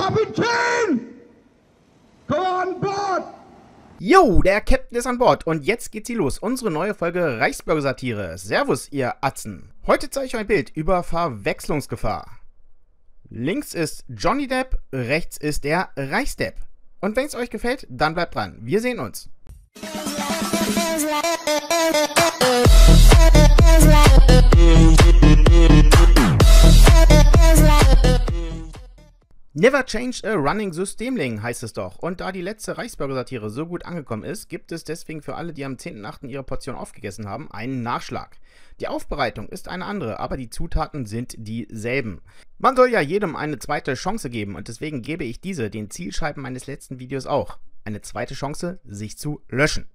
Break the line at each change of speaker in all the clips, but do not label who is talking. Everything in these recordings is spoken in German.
Kapitän! Komm an Bord!
Jo, der Captain ist an Bord und jetzt geht sie los. Unsere neue Folge Reichsbürger-Satire. Servus, ihr Atzen. Heute zeige ich euch ein Bild über Verwechslungsgefahr. Links ist Johnny Depp, rechts ist der Reichsdepp. Und wenn es euch gefällt, dann bleibt dran. Wir sehen uns. Never change a running Systemling heißt es doch. Und da die letzte Reichsbürger-Satire so gut angekommen ist, gibt es deswegen für alle, die am 10.8. ihre Portion aufgegessen haben, einen Nachschlag. Die Aufbereitung ist eine andere, aber die Zutaten sind dieselben. Man soll ja jedem eine zweite Chance geben und deswegen gebe ich diese den Zielscheiben meines letzten Videos auch. Eine zweite Chance, sich zu löschen.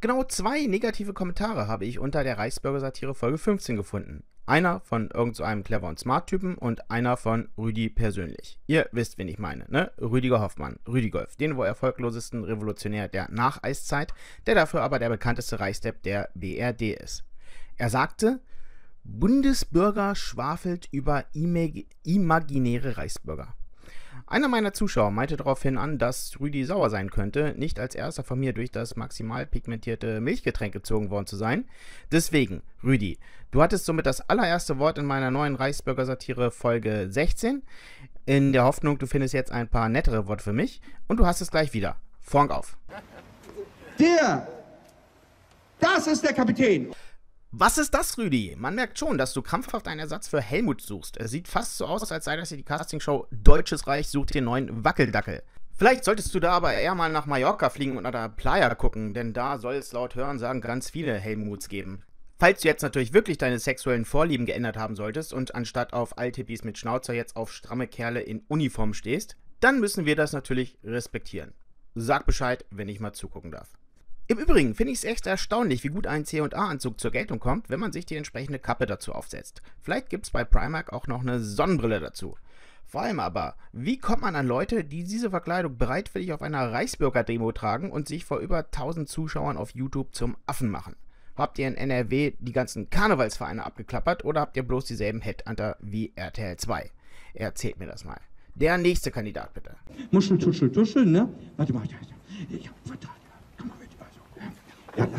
Genau zwei negative Kommentare habe ich unter der Reichsbürger-Satire Folge 15 gefunden. Einer von irgendeinem so clever und smart Typen und einer von Rüdi persönlich. Ihr wisst, wen ich meine, ne? Rüdiger Hoffmann, Rüdigolf, den wohl erfolglosesten Revolutionär der Nacheiszeit, der dafür aber der bekannteste Reichsdepp der BRD ist. Er sagte, Bundesbürger schwafelt über imaginäre Reichsbürger. Einer meiner Zuschauer meinte daraufhin an, dass Rüdi sauer sein könnte, nicht als erster von mir durch das maximal pigmentierte Milchgetränk gezogen worden zu sein. Deswegen, Rüdi, du hattest somit das allererste Wort in meiner neuen Reichsbürger-Satire Folge 16, in der Hoffnung, du findest jetzt ein paar nettere Worte für mich und du hast es gleich wieder. Vorhang auf.
Der, das ist der Kapitän.
Was ist das, Rüdi? Man merkt schon, dass du krampfhaft einen Ersatz für Helmut suchst. Es sieht fast so aus, als sei das hier die Castingshow Deutsches Reich sucht den neuen Wackeldackel. Vielleicht solltest du da aber eher mal nach Mallorca fliegen und nach der Playa gucken, denn da soll es laut Hörensagen ganz viele Helmuts geben. Falls du jetzt natürlich wirklich deine sexuellen Vorlieben geändert haben solltest und anstatt auf Altipis mit Schnauzer jetzt auf stramme Kerle in Uniform stehst, dann müssen wir das natürlich respektieren. Sag Bescheid, wenn ich mal zugucken darf. Im Übrigen finde ich es echt erstaunlich, wie gut ein C&A-Anzug zur Geltung kommt, wenn man sich die entsprechende Kappe dazu aufsetzt. Vielleicht gibt es bei Primark auch noch eine Sonnenbrille dazu. Vor allem aber, wie kommt man an Leute, die diese Verkleidung bereitwillig auf einer Reichsbürger-Demo tragen und sich vor über 1000 Zuschauern auf YouTube zum Affen machen? Habt ihr in NRW die ganzen Karnevalsvereine abgeklappert oder habt ihr bloß dieselben Headhunter wie RTL 2? Erzählt mir das mal. Der nächste Kandidat bitte.
Muschel, tuschel, tuschel, ne? Warte mal, hab vertan. Ja, lass,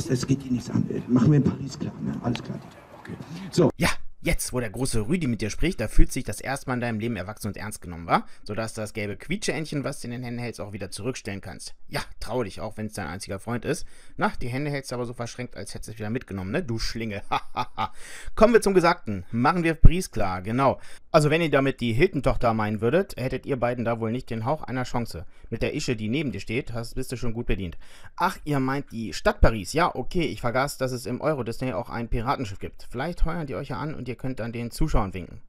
das geht dir nichts an. Machen wir in Paris klar, ne? Alles klar, Dieter. Okay.
So. Ja, Jetzt, wo der große Rüdi mit dir spricht, da fühlt sich das erste Mal in deinem Leben erwachsen und ernst genommen, war, sodass das gelbe Quietscheentchen, was du in den Händen hältst, auch wieder zurückstellen kannst. Ja, trau dich, auch wenn es dein einziger Freund ist. Na, die Hände hältst du aber so verschränkt, als hättest du es wieder mitgenommen, ne? Du Schlinge. Kommen wir zum Gesagten. Machen wir Paris klar, genau. Also, wenn ihr damit die Hilton-Tochter meinen würdet, hättet ihr beiden da wohl nicht den Hauch einer Chance. Mit der Ische, die neben dir steht, hast, bist du schon gut bedient. Ach, ihr meint die Stadt Paris. Ja, okay, ich vergaß, dass es im Euro-Disney auch ein Piratenschiff gibt. Vielleicht heuern die euch ja an und ihr könnt dann den Zuschauern winken.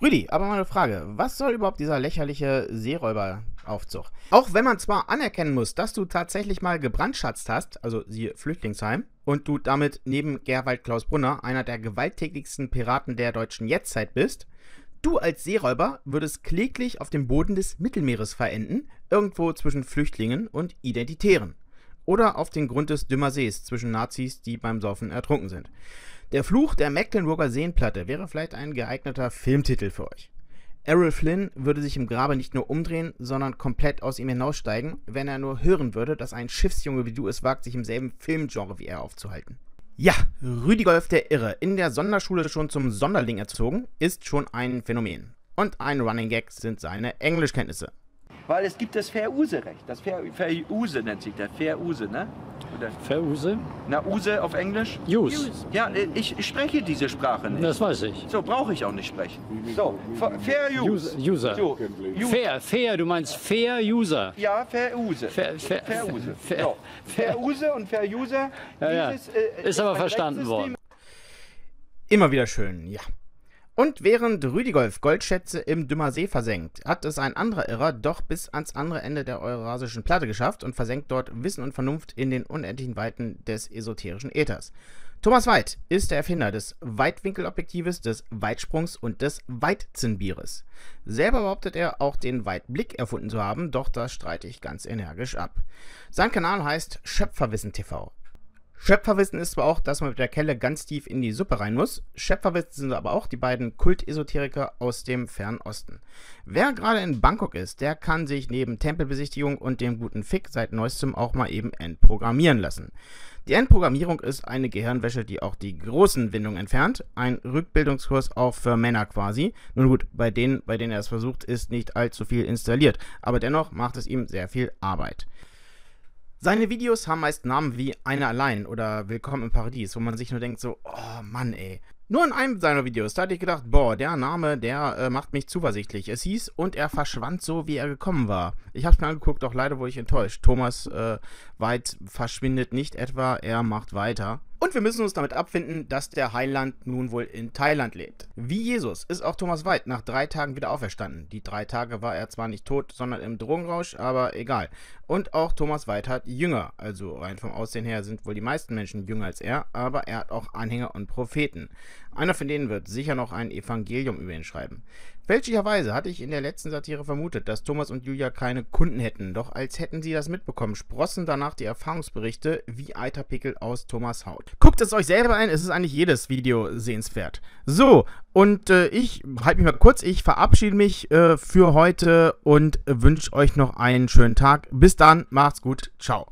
Rüdi, aber mal eine Frage. Was soll überhaupt dieser lächerliche Seeräuberaufzug? Auch wenn man zwar anerkennen muss, dass du tatsächlich mal gebrandschatzt hast, also siehe Flüchtlingsheim, und du damit neben Gerwald Klaus Brunner einer der gewalttätigsten Piraten der deutschen Jetztzeit bist, du als Seeräuber würdest kläglich auf dem Boden des Mittelmeeres verenden, irgendwo zwischen Flüchtlingen und Identitären. Oder auf den Grund des Dümmer Sees zwischen Nazis, die beim Saufen ertrunken sind. Der Fluch der Mecklenburger Seenplatte wäre vielleicht ein geeigneter Filmtitel für euch. Errol Flynn würde sich im Grabe nicht nur umdrehen, sondern komplett aus ihm hinaussteigen, wenn er nur hören würde, dass ein Schiffsjunge wie du es wagt, sich im selben Filmgenre wie er aufzuhalten. Ja, Rüdigolf der Irre, in der Sonderschule schon zum Sonderling erzogen, ist schon ein Phänomen. Und ein Running Gag sind seine Englischkenntnisse
weil es gibt das Fair-Use-Recht. Das Fair-Use nennt sich der Fair-Use, ne?
Fair-Use?
Na, Use auf Englisch?
Use.
Ja, äh, ich spreche diese Sprache nicht.
Das weiß ich.
So, brauche ich auch nicht sprechen. So, Fair-Use.
User. So, fair, fair, du meinst Fair-User.
Ja, Fair-Use.
Fair, fair,
Fair-Use. Fair, so, Fair-Use und Fair-User.
Ja, ja. Dieses, äh, ist aber verstanden worden.
Immer wieder schön, ja. Und während Rüdigolf Goldschätze im Dümmer See versenkt, hat es ein anderer Irrer doch bis ans andere Ende der Eurasischen Platte geschafft und versenkt dort Wissen und Vernunft in den unendlichen Weiten des esoterischen Äthers. Thomas Weid ist der Erfinder des Weitwinkelobjektives, des Weitsprungs und des Weitzinnbieres. Selber behauptet er auch den Weitblick erfunden zu haben, doch das streite ich ganz energisch ab. Sein Kanal heißt Schöpferwissen TV. Schöpferwissen ist zwar auch, dass man mit der Kelle ganz tief in die Suppe rein muss. Schöpferwissen sind aber auch die beiden Kultesoteriker aus dem Fernen Osten. Wer gerade in Bangkok ist, der kann sich neben Tempelbesichtigung und dem guten Fick seit neuestem auch mal eben entprogrammieren lassen. Die Endprogrammierung ist eine Gehirnwäsche, die auch die großen Windungen entfernt. Ein Rückbildungskurs auch für Männer quasi. Nun gut, bei denen, bei denen er es versucht, ist nicht allzu viel installiert. Aber dennoch macht es ihm sehr viel Arbeit. Seine Videos haben meist Namen wie Eine allein oder Willkommen im Paradies, wo man sich nur denkt so, oh Mann ey. Nur in einem seiner Videos, da hatte ich gedacht, boah, der Name, der äh, macht mich zuversichtlich. Es hieß, und er verschwand so, wie er gekommen war. Ich hab's mir angeguckt, doch leider wurde ich enttäuscht. Thomas äh, Weit verschwindet nicht etwa, er macht weiter. Und wir müssen uns damit abfinden, dass der Heiland nun wohl in Thailand lebt. Wie Jesus ist auch Thomas White nach drei Tagen wieder auferstanden. Die drei Tage war er zwar nicht tot, sondern im Drogenrausch, aber egal. Und auch Thomas White hat Jünger. Also rein vom Aussehen her sind wohl die meisten Menschen jünger als er, aber er hat auch Anhänger und Propheten. Einer von denen wird sicher noch ein Evangelium über ihn schreiben. Fälschlicherweise hatte ich in der letzten Satire vermutet, dass Thomas und Julia keine Kunden hätten, doch als hätten sie das mitbekommen, sprossen danach die Erfahrungsberichte wie Eiterpickel aus Thomas Haut. Guckt es euch selber ein, es ist eigentlich jedes Video sehenswert. So, und äh, ich halte mich mal kurz, ich verabschiede mich äh, für heute und wünsche euch noch einen schönen Tag. Bis dann, macht's gut, ciao.